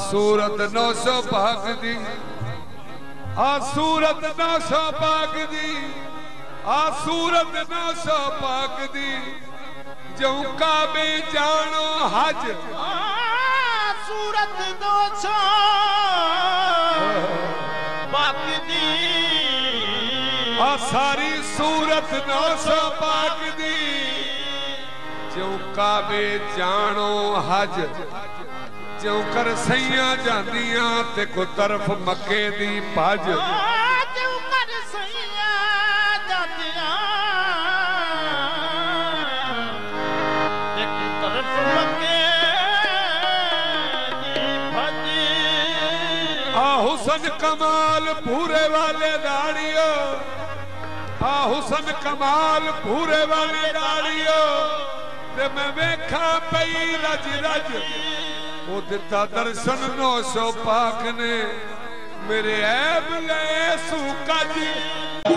ਸੂਰਤ 900 ਭਾਗ ਦੀ। ਆ ਸੂਰਤ 900 ਭਾਗ ਦੀ। ਆ ਸੂਰਤ ਨਾ ਸੋ ਪਕਦੀ ਜਿਉ ਕਾਬੇ ਜਾਣੋ ਹਜ। ਆ ਸੂਰਤ ਨਾ ਸੋ ਪਕਦੀ ਆ ਸਾਰੀ ਸੂਰਤ ਨਾ ਸੋ ਪਕਦੀ ਜਿਉ ਕਾਬੇ ਜਾਣੋ ਹਜ। ਜਿਉ ਕਰ ਸਈਆਂ ਜਾਂਦੀਆਂ ਤੇ ਕੋ ਤਰਫ ਮੱਕੇ ਦੀ ਭਜ। ਹੁਸਨ ਕਮਾਲ ਪੂਰੇ ਵਾਲੇ ਦਾੜੀਓ। ਆ ਹੁਸਨ ਕਮਾਲ ਪੂਰੇ ਵਾਲੇ ਦਾੜੀਓ। ਤੇ ਮੈਂ ਵੇਖਾਂ ਪਈ ਰਜ ਰਜ। ਉਹ ਦਿੱਤਾ ਦਰਸ਼ਨ 900 ਪਾਕ ਨੇ। ਮੇਰੇ ਐਬ ਲੈ ਸੂ ਕੱਜ।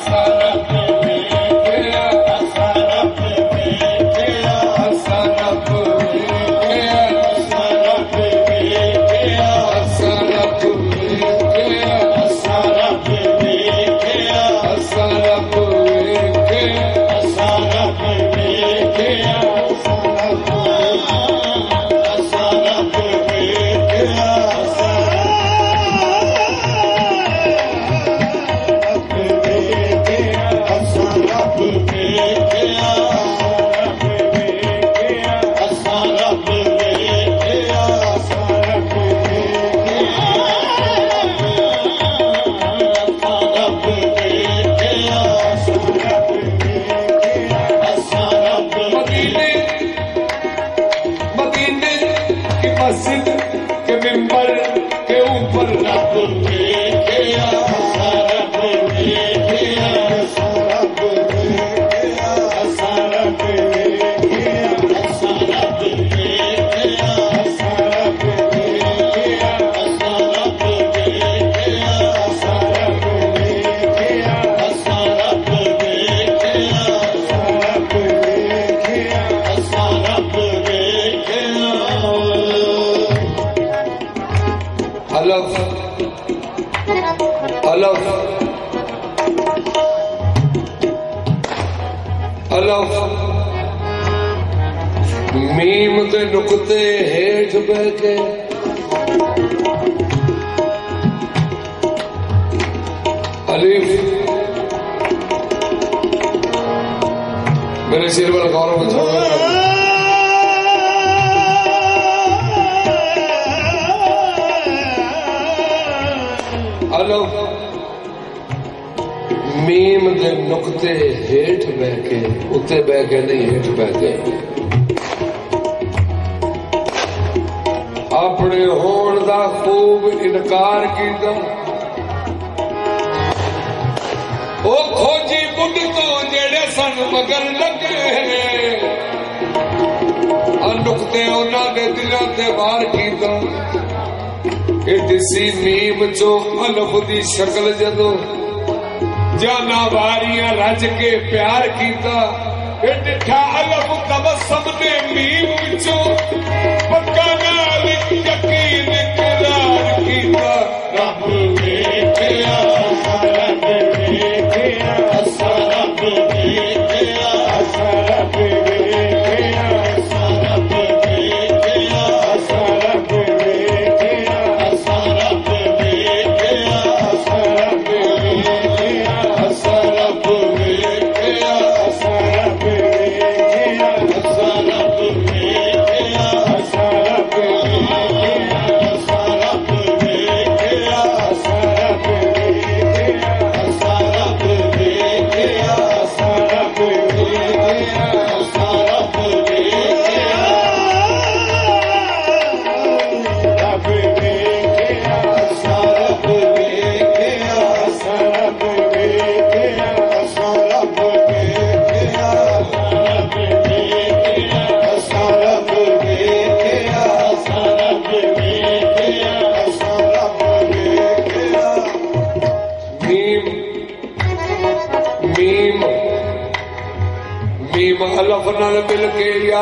ਸਾਰਾ لفظ میم دے نقطے ہیٹ بہ کے الف میرے سر پر غور الف ਮੀਮ ਦੇ ਨੁਕਤੇ ਹੇਠ ਬਹਿ ਕੇ, ਉੱਤੇ ਬਹਿ ਕੇ ਨਹੀਂ, ਹੇਠ ਬਹਿ ਕੇ। ਆਪਣੇ ਹੋਣ ਦਾ ਖੂਬ ਇਨਕਾਰ ਕੀਤਾ। ਉਹ ਖੋਜੀ ਬੁੱਢ ਤੋਂ ਜਿਹੜੇ ਸਨ ਮਗਰ ਲੱਗੇ। ਆ ਨੁਕਤੇ ਉਹਨਾਂ ਦੇ ਦਿਲਾਂ ਤੇ ਵਾਰ ਕੀਤਾ। ਇਹ ਦਿਸੀ ਮੀਮ ਚੋਂ ਅਲਫ ਦੀ ਸ਼ਕਲ ਜਦੋਂ جانا واریاں رج کے پیار کیتا اے ڈٹھا علم تبسم نے میم وچوں۔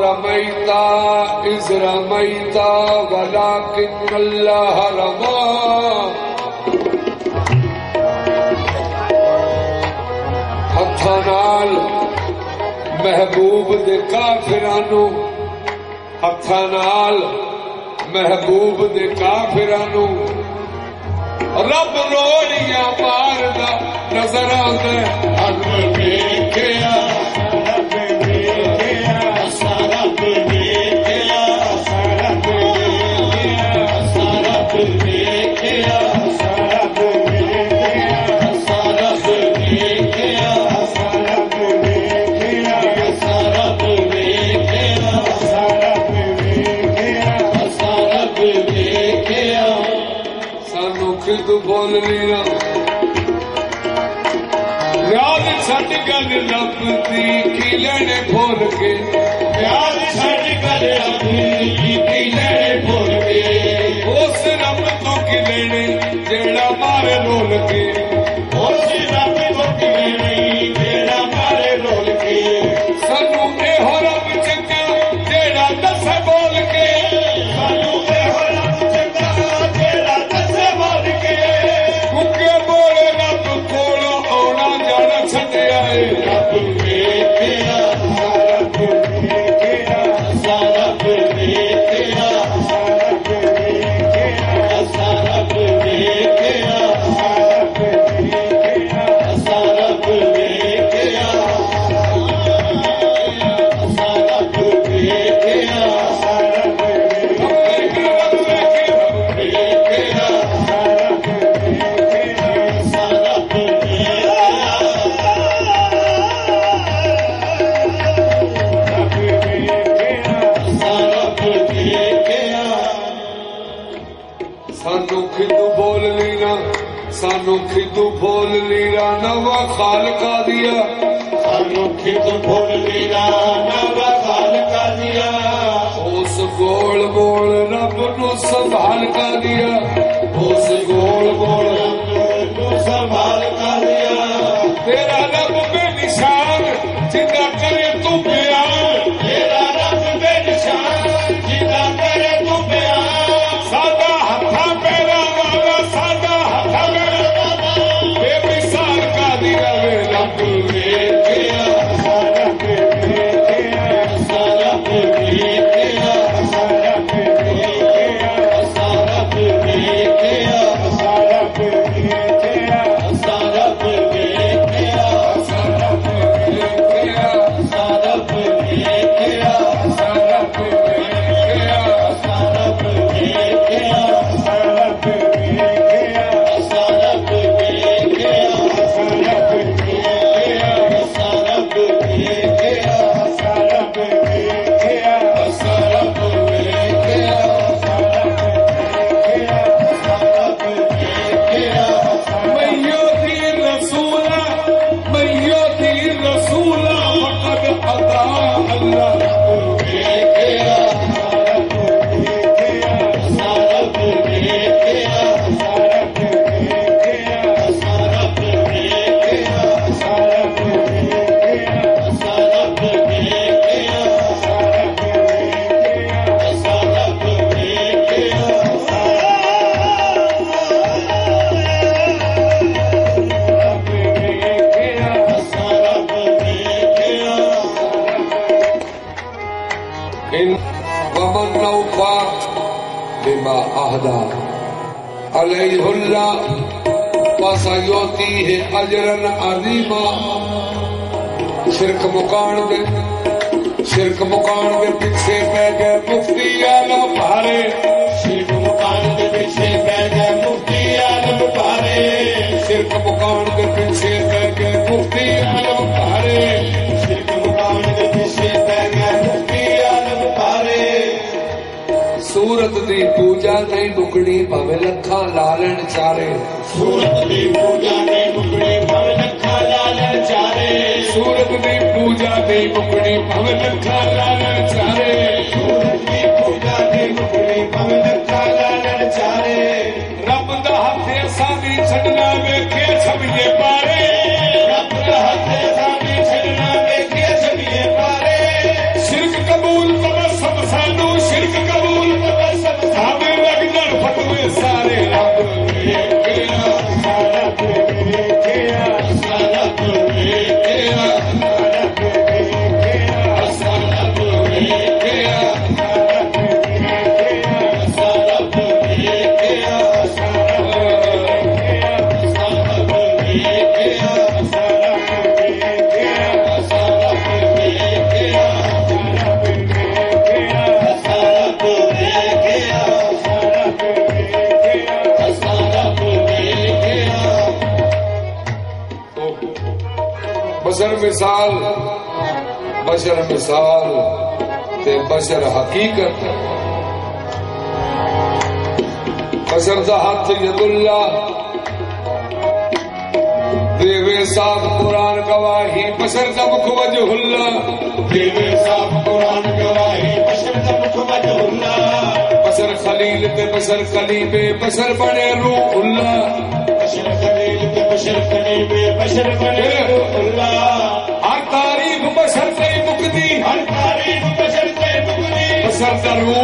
رميتا إذ رميتا ولكن الله رمى ਹੱਥਾਂ ਨਾਲ ਮਹਿਬੂਬ ਦੇ ਕਾਫਰਾਂ ਨੂੰ ਹੱਥਾਂ ਨਾਲ ਮਹਿਬੂਬ ਦੇ ਕਾਫਰਾਂ ਨੂੰ ਰੱਬ ਰੋੜੀਆਂ ਮਾਰਦਾ ਨਜ਼ਰ ਆਉਂਦਾ ਹੱਥ ਵੇਖਿਆ سانو لینا یاد چھٹ گل رب دی کی لینے بھول کے یاد چھڈ کر اپنی کی لے بھول کے اس رب تو کی لینے جیڑا مارے رول کے ਸਾਨੂੰ ਖਿੱਦੂ ਬੋਲ ਲੀਨਾ ਸਾਨੂੰ ਖਿੱਦੂ ਬੋਲ ਲੀਨਾ ਨਵਾ ਖਾਲਕਾ ਦੀਆ। ਸਾਨੂੰ ਖਿੱਦੂ ਬੋਲ ਲੀਨਾ ਨਵਾ ਖਾਲਕਾ ਦੀਆ। ਉਸ ਗੋਲ ਗੋਲ ਰੱਬ ਨੂੰ ਸੰਭਾਲ ਕਾ ਦੀਆ। ਉਸ ਗੋਲ ਗੋਲ ਰੱਬ ਨੂੰ ਸੰਭਾਲ ਕਾ ਦੀਆ। ਤੇਰਾ اجرن عظیما شرک مکان دے، شرک مکان دے پیچھے پہ گئے مفتی عالم بھارے شرک مکان دے پیچھے پہ گئے مفتی عالم بھارے شرک مکان دے مکڑی بھوے لکھا لالن چارے سورت بھی پوجا میں مکڑی بھوے لکھا لالن چارے سورت بھی پوجا دے مکڑی بھوے لکھا لالن چارے مثال، بشر مثال تے بشر حقیقت. بشر دا ہاتھ ید اللہ، دیوے ساتھ قرآن گواہی، بشر دا مکھ وجہ اللہ. دیوے صاحب قرآن گواہی، بشر تب وجہ اللہ. بشر خلیل تے بشر کلیمے بشر بنے روح اللہ. بشر خلیل کے بشر قریب بشر بنے روح اللہ. Salud.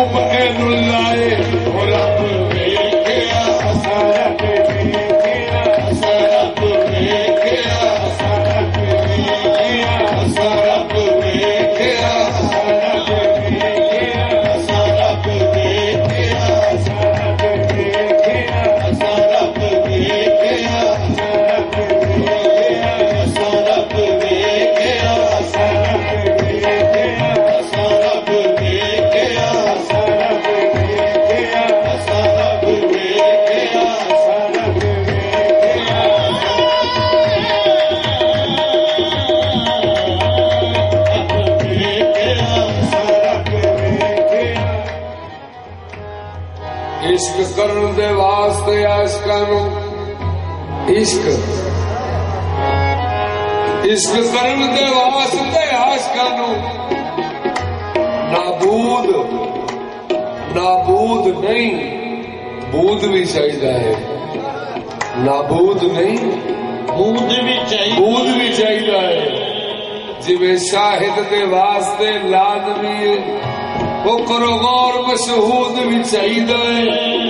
ਕਰਨ ਦੇ ਵਾਸਤੇ ਆਸ਼ਕਾਂ ਨੂੰ ਇਸ਼ਕ। ਇਸ਼ਕ ਕਰਨ ਦੇ ਵਾਸਤੇ ਆਸ਼ਕਾਂ ਨੂੰ ਨਾਬੂਦ ਨਾਬੂਦ ਨਹੀਂ ਬੂਦ ਵੀ ਚਾਹੀਦਾ ਹੈ। ਨਾਬੂਦ ਨਹੀਂ ਬੂਦ ਵੀ ਚਾਹੀਦਾ। ਬੂਦ ਵੀ ਚਾਹੀਦਾ ਹੈ। ਜਿਵੇਂ ਸ਼ਾਹਿਦ ਦੇ ਵਾਸਤੇ ਲਾਜ਼ਮੀ ਹੈ ਉਹ ਕਰੋ ਗੌਰ ਮਸ਼ਹੂਦ ਵੀ ਚਾਹੀਦਾ ਹੈ।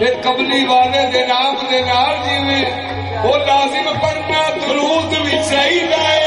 تے کملی والے دے نام دے نال جیویں وہ لازم پڑھنا درود بھی چاہیے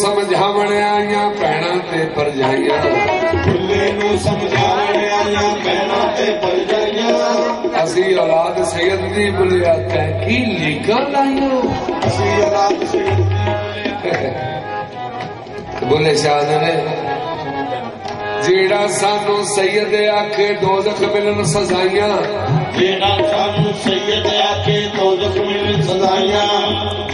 سمجھاونے آئیاں پیڑا تے پر جائیاں بھلے نو سمجھاونے آئیاں پیڑا تے پر جائیاں اسی اولاد سید دی بلیا تحقیل لکھا لائیاں اسی اولاد سید دی بلے شاہ نے جیڑا سانو سید آکھے دوزخ ملن سزائیاں جیڑا سانو سید آکھے دوزخ ملن سزائیاں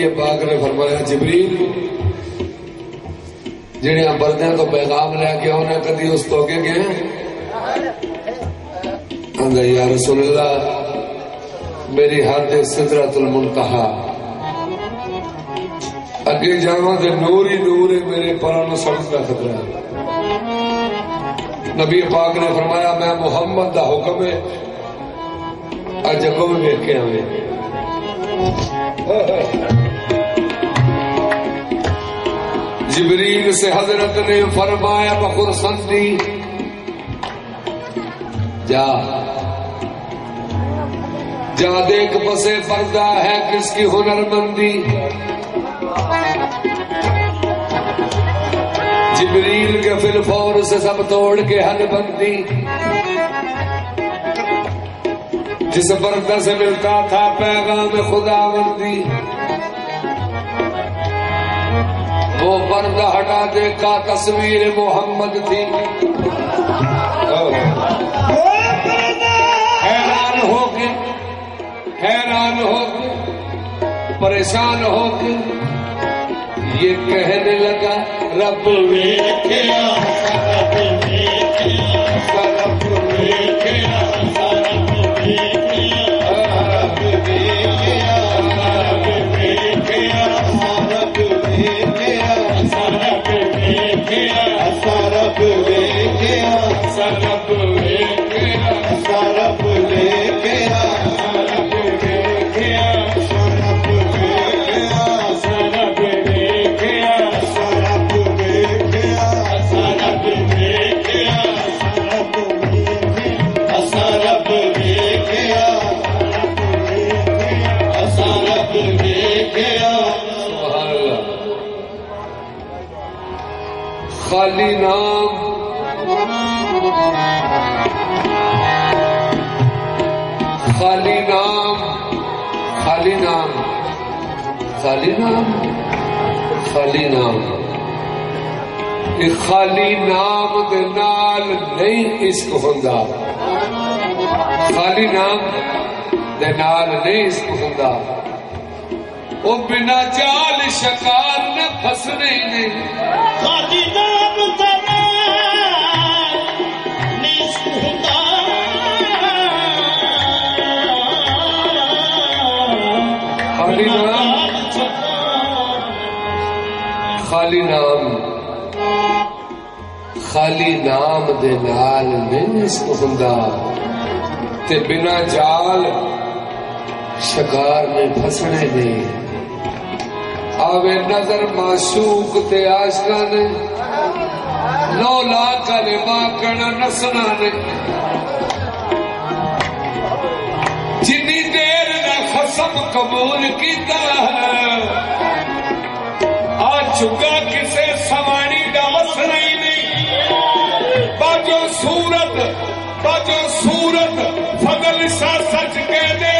نبی پاک نے فرمایا، جبریل جہاں بردیا تو پیغام لے کے آنا کدی اس تو اگے گئے یا رسول اللہ، میری حد سدرت المنتہا۔ اگے جاواں تے نور ہی نور ہے، میرے پراں نو سڑک دا خطرہ ہے نبی پاک نے فرمایا، میں محمد دا حکم ہے، اج اگوں ویکھیا ہوئے جبریل سے حضرت نے فرمایا، بخور سنتی جا۔ جا دیکھ بسے پردہ ہے کس کی ہنر مندی۔ جبریل کے فل فور سے سب توڑ کے حل بندی۔ جس پردہ سے ملتا تھا پیغام خدا بندی وہ پردہ ہٹا دے کا تصویر محمد تھی۔ حیران ہو کے حیران ہو کے پریشان ہو کے یہ کہنے لگا، رب ویکھیا۔ خالی نام خالی نام خالی نام خالی نام۔ یہ خالی نام دے نہیں عشق ہوندا۔ خالی نام دے نہیں عشق ہوندا۔ او بنا چال شکار نہ پھسنے نہیں خالی نام دے خالی نام خالی نام دے نال نہیں اس تے بنا جال شکار میں پھسنے دے آوے نظر معشوق تے عاشقاں نے نو لاکھ کلمہ کنا نسنا نے جنی دیر نہ خصم قبول کیتا ہے چکا کسے سواری دا وسنا ہی نہیں۔ باجو سورت باجو صورت فضل سا سچ کہہ دے۔